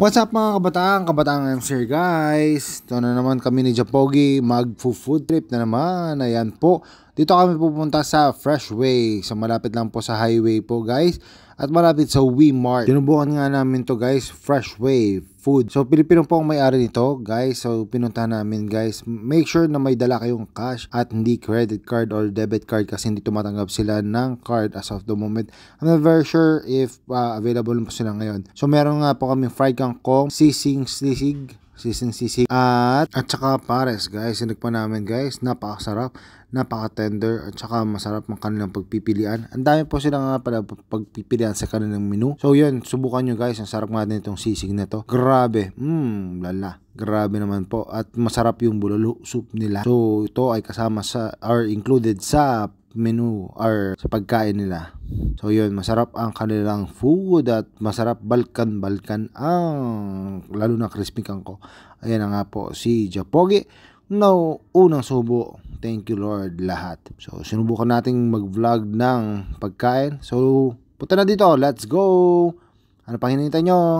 What's up mga kabataan? Kabataan here guys. Ito na naman kami ni Japogi mag food trip na naman. Ayan po. Dito kami pupunta sa Freshway. Sa malapit lang po sa highway po guys. At malapit sa WeMart. Tinubukan nga namin to guys. Freshway food. So Pilipino po ang may-ari nito guys. So pinunta namin guys. Make sure na may dala kayong cash at hindi credit card or debit card kasi hindi tumatanggap sila ng card as of the moment. I'm not very sure if uh, available po sila ngayon. So meron nga po kami fried kangkong, sising sisig, sising sisig at at saka pares guys. Sinig pa namin guys. Napakasarap napaka-tender at saka masarap ang kanilang pagpipilian. Ang dami po sila nga pala pagpipilian sa kanilang menu. So yun, subukan nyo guys. Ang sarap nga din itong sisig na to. Grabe. Mmm, lala. Grabe naman po. At masarap yung bulalo soup nila. So ito ay kasama sa or included sa menu or sa pagkain nila. So yun, masarap ang kanilang food at masarap balkan-balkan ang lalo na crispy kangko. Ayan na nga po si Japogi. No, unang subo Thank you Lord lahat. So sinubukan nating mag-vlog ng pagkain. So punta na dito. Let's go! Ano pang hinihintay nyo?